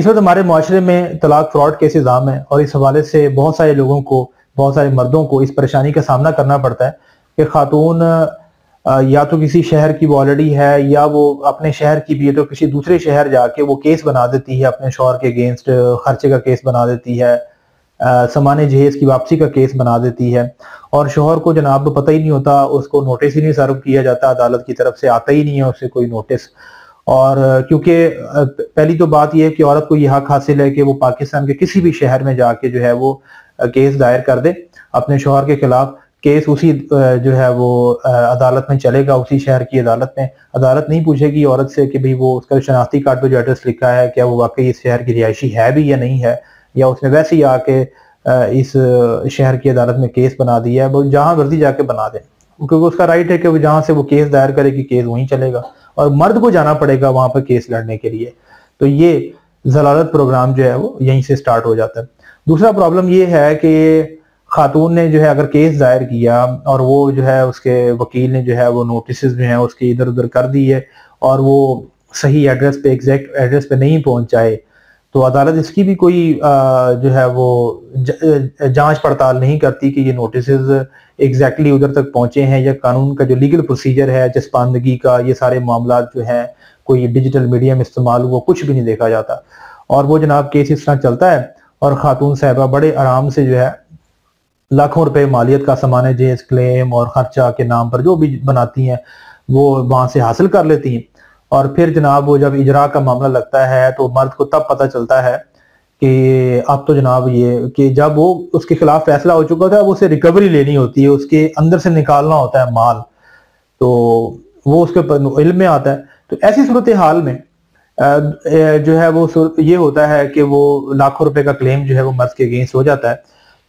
इस वक्त हमारे माशरे में तलाक फ्रॉड केसेस आम है और इस हवाले से बहुत सारे लोगों को, बहुत सारे मर्दों को इस परेशानी का सामना करना पड़ता है कि खातून या तो किसी शहर की वो ऑलरेडी है या वो अपने शहर की भी है तो किसी दूसरे शहर जाके वो केस बना देती है, अपने शोहर के अगेंस्ट खर्चे का केस बना देती है सामान्य जहेज की वापसी का केस बना देती है। और शोहर को जनाब पता ही नहीं होता, उसको नोटिस ही नहीं सर्व किया जाता, अदालत की तरफ़ से आता ही नहीं है उसे कोई नोटिस और क्योंकि पहली तो बात यह है कि औरत को यह हक हासिल है कि वो पाकिस्तान के किसी भी शहर में जाके जो है वो केस दायर कर दे, अपने शोहर के खिलाफ केस उसी जो है वो अदालत में चलेगा, उसी शहर की अदालत में। अदालत नहीं पूछेगी औरत से कि भाई वो उसका शनाख्ती कार्ड पर जो एड्रेस लिखा है, क्या वो वाकई इस शहर की रिहायशी है भी या नहीं है? या उसने वैसे ही आके इस शहर की अदालत में केस बना दिया है, वो जहाँ मर्ज़ी जाके बना दे। क्योंकि उसका राइट है कि वो जहाँ से वो केस दायर करेगी, केस वहीं चलेगा। और मर्द को जाना पड़ेगा वहाँ पर केस लड़ने के लिए। तो ये जलालत प्रोग्राम जो है वो यहीं से स्टार्ट हो जाता है। दूसरा प्रॉब्लम ये है कि खातून ने जो है अगर केस दायर किया और वो जो है उसके वकील ने जो है वो नोटिस जो है उसके इधर उधर कर दी है और वो सही एड्रेस पे एग्जैक्ट एड्रेस पे नहीं पहुँचाए तो अदालत इसकी भी कोई जो है वो जाँच पड़ताल नहीं करती कि ये नोटिस एग्जैक्टली उधर तक पहुँचे हैं या कानून का जो लीगल प्रोसीजर है जसपानदगी का, ये सारे मामला जो है, कोई डिजिटल मीडिया में इस्तेमाल हुआ, कुछ भी नहीं देखा जाता। और वो जनाब केस इस तरह चलता है और खातून साहबा बड़े आराम से जो है, लाखों रुपए मालियत का सामान है जेस क्लेम और खर्चा के नाम पर जो भी बनाती हैं, वो वहाँ से हासिल कर लेती हैं। और फिर जनाब वो जब इजरा का मामला लगता है तो मर्द को तब पता चलता है कि अब तो जनाब ये कि जब वो उसके खिलाफ फैसला हो चुका था वो उसे रिकवरी लेनी होती है, उसके अंदर से निकालना होता है माल। तो वो उसके इल्म में आता है। तो ऐसी सूरत हाल में जो है वो ये होता है कि वो लाखों रुपए का क्लेम जो है वो मर्द के अगेंस्ट हो जाता है।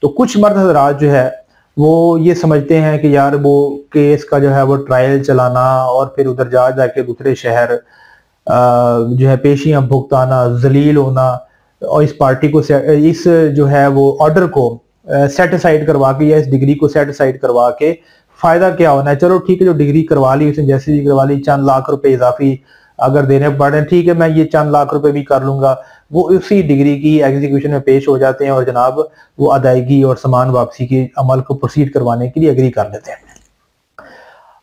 तो कुछ मर्द हजरात जो है वो ये समझते हैं कि यार वो केस का जो है वो ट्रायल चलाना और फिर उधर जा जाके दूसरे शहर जो है पेशियाँ भुगताना, जलील होना और इस पार्टी को इस जो है वो ऑर्डर को सेटिसाइड करवा के या इस डिग्री को सेटिसाइड करवा के, फ़ायदा क्या होना है? चलो ठीक है, जो डिग्री करवा ली, उसने जैसे ही करवा ली चंद लाख रुपए इजाफी अगर देने पड़े, ठीक है, मैं ये चंद लाख रुपए भी कर लूँगा। वो उसी डिग्री की एग्जीक्यूशन में पेश हो जाते हैं और जनाब, वो अदायगी और सामान वापसी के अमल को प्रोसीड करवाने के लिए एग्री कर लेते हैं।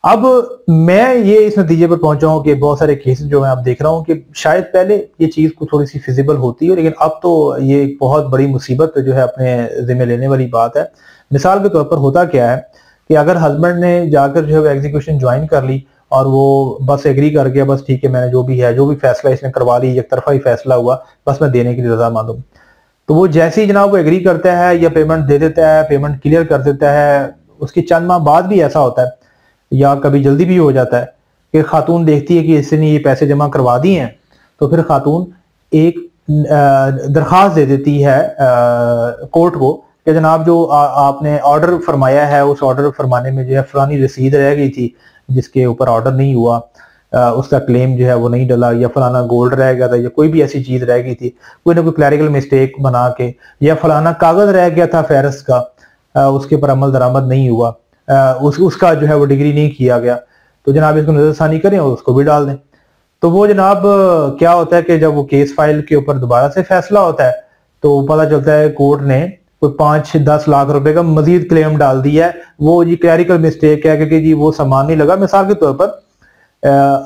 अब मैं ये इस नतीजे पर पहुँचा हूँ कि बहुत सारे केसेस जो मैं आप देख रहा हूँ कि शायद पहले ये चीज़ को थोड़ी सी फिजिबल होती है, लेकिन अब तो ये बहुत बड़ी मुसीबत जो है अपने जिम्मे लेने वाली बात है। मिसाल के तौर पर होता क्या है कि अगर हस्बैंड ने जाकर जो है एग्जीक्यूशन ज्वाइन कर ली और वो बस एग्री कर गया बस ठीक है मैंने जो भी है जो भी फैसला इसने करवा ली एक तरफा ही फैसला हुआ बस मैं देने के लिए की रजामंद हूँ तो वो जैसे ही जनाब वो एग्री करता है या पेमेंट दे देता है पेमेंट क्लियर कर देता है उसके चंद माह बाद भी ऐसा होता है या कभी जल्दी भी हो जाता है कि खातून देखती है कि इसने ये पैसे जमा करवा दिए हैं तो फिर खातून एक दरख्वास्त दे देती है कोर्ट को कि जनाब जो आ, आपने ऑर्डर फरमाया है उस ऑर्डर फरमाने में जो है फलानी रसीद रह गई थी जिसके ऊपर ऑर्डर नहीं हुआ आ, उसका क्लेम जो है वो नहीं डला या फलाना गोल्ड रह गया था या कोई भी ऐसी चीज़ रह गई थी कोई ना कोई क्लैरिकल मिस्टेक बना के या फलाना कागज़ रह गया था फेरस का आ, उसके ऊपर अमल दरामद नहीं हुआ आ, उस, उसका जो है वो डिग्री नहीं किया गया। तो जनाब इसको नजरसानी करें और उसको भी डाल दें। तो वो जनाब क्या होता है कि जब वो केस फ़ाइल के ऊपर दोबारा से फैसला होता है तो पता चलता है कोर्ट ने कोई पाँच दस लाख रुपए का मजीद क्लेम डाल दिया है। वो जी क्लैरिकल मिस्टेक है क्योंकि जी वो सामान नहीं लगा। मिसाल के तौर पर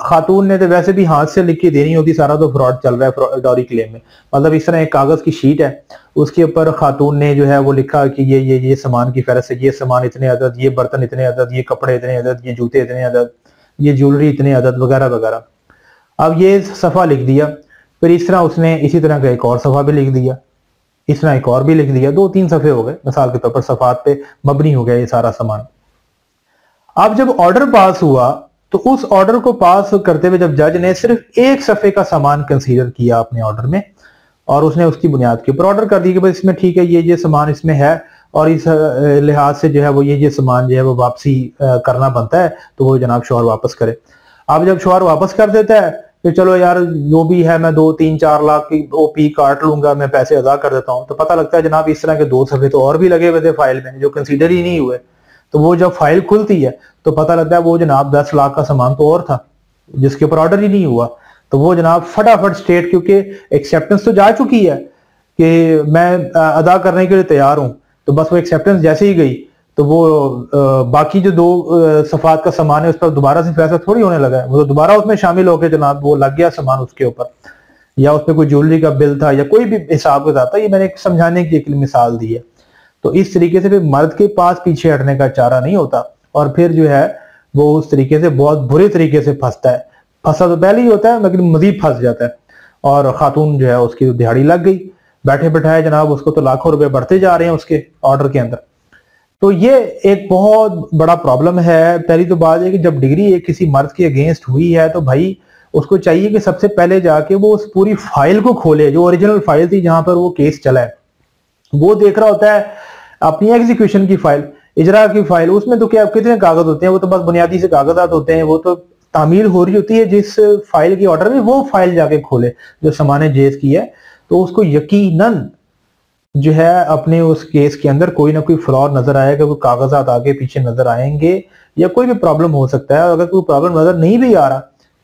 खातून ने तो वैसे भी हाथ से लिख के देनी होती, सारा तो फ्रॉड चल रहा है डॉरी क्लेम में। मतलब इस तरह एक कागज़ की शीट है। उसके ऊपर खातून ने जो है वो लिखा कि ये ये ये सामान की फहरस्त है, ये सामान इतने अदद, ये बर्तन इतने अदद, ये कपड़े इतने अदद, ये जूते इतने अदद, ये ज्वेलरी इतने अदद, वगैरह वगैरह। अब ये सफ़ा लिख दिया। फिर इस तरह उसने इसी तरह का एक और सफ़ा भी लिख दिया। इस तरह एक और भी लिख दिया, दो तीन सफ़े हो गए। मिसाल के तौर पर सफ़ात पे मबनी हो गया ये सारा सामान। अब जब ऑर्डर पास हुआ तो उस ऑर्डर को पास करते हुए जब जज ने सिर्फ़ एक सफ़े का सामान कंसीडर किया अपने ऑर्डर में, और उसने उसकी बुनियाद के ऊपर ऑर्डर कर दिया कि भाई इसमें ठीक है, ये ये सामान इसमें है, और इस लिहाज से जो है वो ये ये सामान जो है वो वापसी करना बनता है तो वो जनाब शोहर वापस करे। अब जब शोहर वापस कर देता है तो चलो यार, जो भी है, मैं दो, तीन, चार लाख की ओपी काट लूँगा, मैं पैसे अदा कर देता हूँ। तो पता लगता है जनाब, इस तरह के दो सफे तो और भी लगे हुए थे फ़ाइल में, जो कंसिडर ही नहीं हुए। तो वो जब फ़ाइल खुलती है तो पता लगता है वो जनाब दस लाख का सामान तो और था, जिसके ऊपर ऑर्डर ही नहीं हुआ। तो वो जनाब फटाफट स्टेट क्योंकि एक्सेप्टेंस तो जा चुकी है कि मैं अदा करने के लिए तैयार हूँ। तो बस वो एक्सेप्टेंस जैसे ही गई तो वो बाकी जो दो सफात का सामान है उस पर दोबारा से फैसला थोड़ी होने लगा है। वो तो दोबारा उसमें शामिल होकर जनाब, वो लग गया सामान उसके ऊपर। या उसमें कोई ज्वेलरी का बिल था, या कोई भी हिसाब किताब था ये मैंने एक समझाने की एक मिसाल दी है। तो इस तरीके से फिर मर्द के पास पीछे हटने का चारा नहीं होता, और फिर जो है, वो उस तरीके से बहुत बुरे तरीके से फंसता है। फंसा तो पहले ही होता है लेकिन मजीद फंस जाता है। और खातून जो है, उसकी तो दिहाड़ी लग गई। बैठे बैठाए जनाब, उसको तो लाखों रुपए बढ़ते जा रहे हैं उसके ऑर्डर के अंदर। तो ये एक बहुत बड़ा प्रॉब्लम है। पहली तो बात है कि जब डिग्री एक किसी मर्द के अगेंस्ट हुई है तो भाई उसको चाहिए कि सबसे पहले जाके वो उस पूरी फ़ाइल को खोले, जो ओरिजिनल फ़ाइल थी जहाँ पर वो केस चला है। वो देख रहा होता है अपनी एग्जीक्यूशन की फ़ाइल इजरा की फ़ाइल उसमें तो क्या, कितने कागज़ होते हैं? वो तो बस बुनियादी से कागजात होते हैं, वो तो तामील हो रही होती है जिस फ़ाइल की ऑर्डर में वो फ़ाइल जाके खोले, जो समाने जेज की है। तो उसको यकीनन जो है, अपने उस केस के अंदर कोई ना कोई फ्रॉड नज़र आएगा कोई कागजात आगे पीछे नज़र आएँगे, या कोई भी प्रॉब्लम हो सकता है। अगर कोई प्रॉब्लम नज़र नहीं भी आ रहा,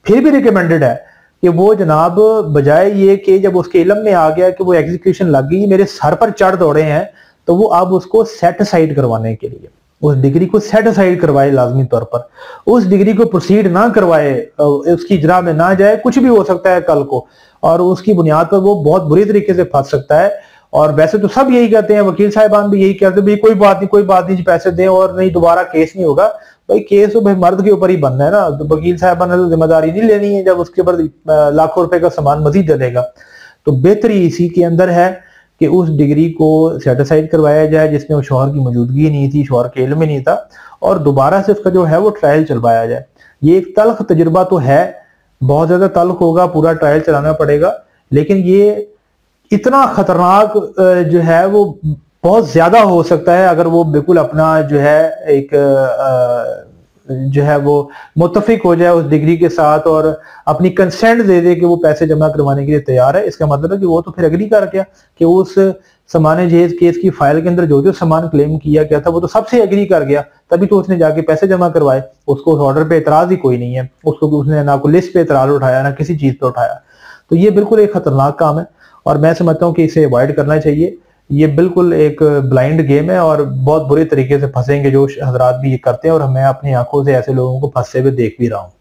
फिर भी रिकमेंडेड है कि वो जनाब, बजाय ये कि जब उसके इलम में आ गया कि वो एग्जीक्यूशन लग गई, मेरे सर पर चढ़ दौड़े हैं तो वो अब उसको सेट साइड करवाने के लिए, उस डिग्री को सेट साइड करवाए लाजमी तौर पर। उस डिग्री को प्रोसीड ना करवाए उसकी इजरा में ना जाए, कुछ भी हो सकता है कल को, और उसकी बुनियाद पर वो बहुत बुरी तरीके से फंस सकता है। और वैसे तो सब यही कहते हैं, वकील साहिबान भी यही कहते हैं, भाई, कोई बात नहीं, कोई बात नहीं, पैसे दें और नहीं दोबारा केस नहीं होगा। भाई, केस तो भाई मर्द के ऊपर ही बनना है ना। तो वकील साहबान ने तो ज़िम्मेदारी नहीं लेनी है, जब उसके ऊपर लाखों रुपए का सामान मजीद देगा तो बेहतरी इसी के अंदर है कि उस डिग्री को सेटिसाइड करवाया जाए, जिसमें वो शोहर की मौजूदगी नहीं थी, शोहर के इल्म में नहीं था, और दोबारा से उसका जो है, वो ट्रायल चलवाया जाए। ये एक तलख तजुर्बा तो है, बहुत ज़्यादा तलख होगा, पूरा ट्रायल चलाना पड़ेगा, लेकिन ये इतना खतरनाक जो है वो बहुत ज़्यादा हो सकता है अगर वो बिल्कुल अपना जो है एक जो है वो मुतफिक हो जाए उस डिग्री के साथ और अपनी कंसेंट दे दे कि वो पैसे जमा करवाने के लिए तैयार है। इसका मतलब है कि वो तो फिर अग्री कर गया कि उस सामान जेज केस की फ़ाइल के अंदर जो जो सामान क्लेम किया गया था वो तो सबसे एग्री कर गया, तभी तो उसने जाके पैसे जमा करवाए। उसको उस ऑर्डर पे एतराज़ ही कोई नहीं है। उसको उसने ना कोई लिस्ट पे एतराज़ उठाया, ना किसी चीज़ पे उठाया। तो ये बिल्कुल एक खतरनाक काम है। और मैं समझता हूँ कि इसे अवॉइड करना चाहिए। ये बिल्कुल एक ब्लाइंड गेम है और बहुत बुरे तरीके से फंसेंगे जो हजरात भी ये करते हैं और मैं अपनी आँखों से ऐसे लोगों को फंसे हुए देख भी रहा हूँ।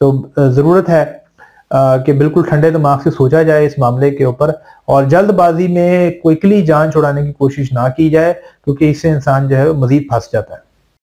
तो ज़रूरत है कि बिल्कुल ठंडे दिमाग से सोचा जाए इस मामले के ऊपर और जल्दबाजी में क्विकली जान छुड़ाने की कोशिश ना की जाए, क्योंकि इससे इंसान जो है मजीद फंस जाता है।